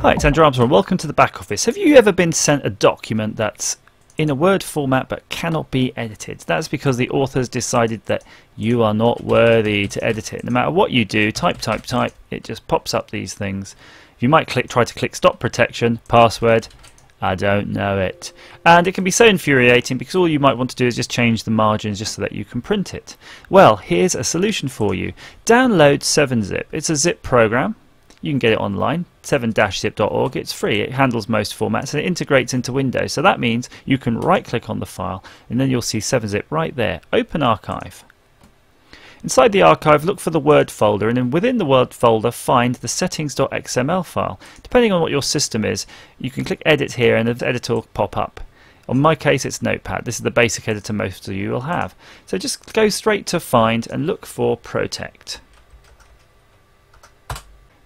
Hi, it's Andrew Armstrong. Welcome to the back office. Have you ever been sent a document that's in a Word format but cannot be edited? That's because the authors decided that you are not worthy to edit it. No matter what you do, type, type, type, it just pops up these things. You might click, try to click stop protection, password, I don't know it. And it can be so infuriating because all you might want to do is just change the margins just so that you can print it. Well, here's a solution for you. Download 7-Zip. It's a zip program. You can get it online, 7-zip.org. It's free. It handles most formats and it integrates into Windows. So that means you can right click on the file and then you'll see 7-Zip right there. Open archive. Inside the archive, look for the Word folder, and then within the Word folder, find the settings.xml file. Depending on what your system is, you can click Edit here, and the editor will pop up. On my case, it's Notepad. This is the basic editor most of you will have. So just go straight to Find and look for Protect.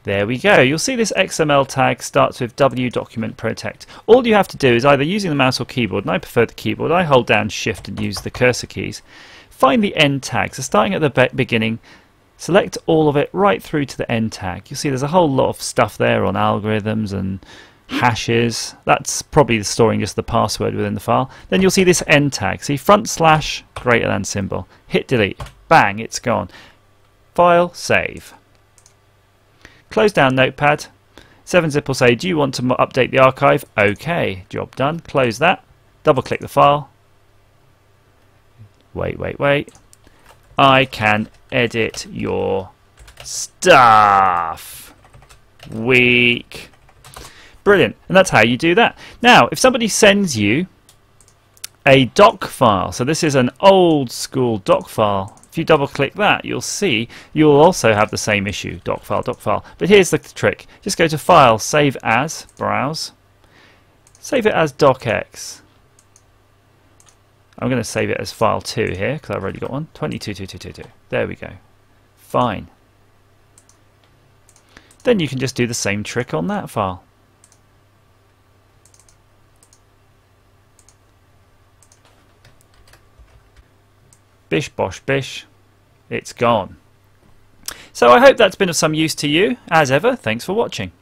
There we go. You'll see this XML tag starts with W document protect. All you have to do is either using the mouse or keyboard, and I prefer the keyboard. I hold down shift and use the cursor keys. Find the end tag. So starting at the beginning, select all of it right through to the end tag. You'll see there's a whole lot of stuff there on algorithms and hashes. That's probably storing just the password within the file. Then you'll see this end tag. See front slash greater than symbol. Hit delete. Bang, it's gone. File, save. Close down Notepad. 7-Zip will say, do you want to update the archive? OK, job done. Close that. Double click the file. Wait, wait, wait. I can edit your stuff. Weak. Brilliant. And that's how you do that. Now, if somebody sends you a doc file, so this is an old school doc file if you double click that, you'll see you'll also have the same issue, doc file, doc file. But here's the trick. Just go to File, Save As, Browse. Save it as docx. I'm going to save it as file 2 here because I've already got one. 222222. There we go. Fine. Then you can just do the same trick on that file. bish bosh bish, it's gone. So I hope that's been of some use to you. As ever, thanks for watching.